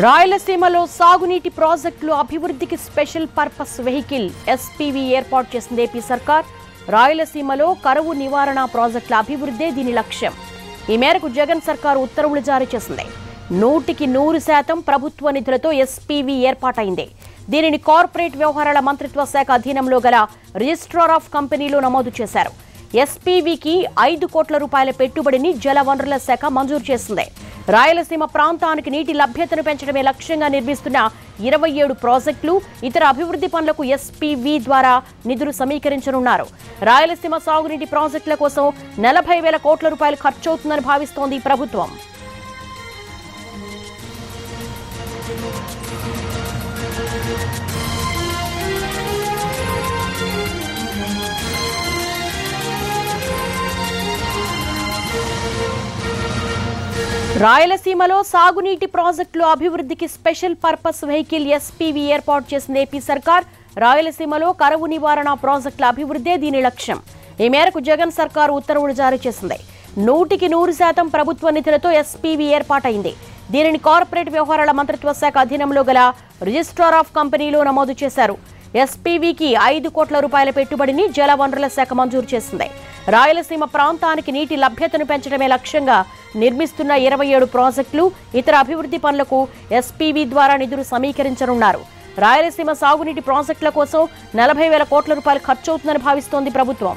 రాయలసీమలో సాగునీటి ప్రాజెక్టులు అభివృద్ధికి స్పెషల్ పర్పస్ వెహికల్ ఎస్పీవీ ఏర్పాటు చేసింది ఏపీ సర్కార్. రాయలసీమలో కరువు నివారణ ప్రాజెక్టుల అభివృద్ధే దీని లక్ష్యం. ఈ మేరకు జగన్ సర్కార్ ఉత్తర్వులు జారీ చేసింది. నూటికి నూరు శాతం ప్రభుత్వ నిధులతో ఎస్పీవీ ఏర్పాటైంది. దీనిని కార్పొరేట్ వ్యవహారాల మంత్రిత్వ శాఖ అధీనంలో గల రిజిస్ట్రార్ ఆఫ్ కంపెనీలో నమోదు చేశారు. ఎస్పీవీకి ఐదు కోట్ల రూపాయల పెట్టుబడిని జలవనరుల శాఖ మంజూరు చేసింది. రాయలసీమ ప్రాంతానికి నీటి లభ్యతను పెంచడమే లక్ష్యంగా నిర్మిస్తున్న ఇరవై ఏడు ప్రాజెక్టులు ఇతర అభివృద్ధి పనులకు ఎస్పీవీ ద్వారా నిధులు సమీకరించనున్నారు. రాయలసీమ సాగునీటి ప్రాజెక్టుల కోసం నలభై వేల కోట్ల రూపాయలు ఖర్చవుతుందని భావిస్తోంది ప్రభుత్వం. రాయలసీమలో సాగునీటి ప్రాజెక్టులు అభివృద్ధికి స్పెషల్ పర్పస్ వెహికల్ ఎస్పీవీ ఏర్పాటు చేసిన ఏపీ సర్కార్. రాయలసీమలో కరువు నివారణ ప్రాజెక్టుల అభివృద్ధే దీని లక్ష్యం. ఈ మేరకు జగన్ సర్కార్ ఉత్తర్వులు జారీ చేసింది. నూటికి నూరు శాతం ప్రభుత్వ నిధులతో ఎస్పీవీ ఏర్పాటైంది. దీనిని కార్పొరేట్ వ్యవహారాల మంత్రిత్వ శాఖ అధీనంలో గల రిజిస్ట్రార్ ఆఫ్ కంపెనీలో నమోదు చేశారు. ఎస్పీవీకి ఐదు కోట్ల రూపాయల పెట్టుబడిని జలవనరుల శాఖ మంజూరు చేసింది. రాయలసీమ ప్రాంతానికి నీటి లభ్యతను పెంచడమే లక్ష్యంగా నిర్మిస్తున్న ఇరవై ఏడు ప్రాజెక్టులు ఇతర అభివృద్ధి పనులకు ఎస్పీవీ ద్వారా నిధులు సమీకరించనున్నారు. రాయలసీమ సాగునీటి ప్రాజెక్టుల కోసం నలభై వేల కోట్ల రూపాయలు ఖర్చవుతుందని భావిస్తోంది ప్రభుత్వం.